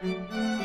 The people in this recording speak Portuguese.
Música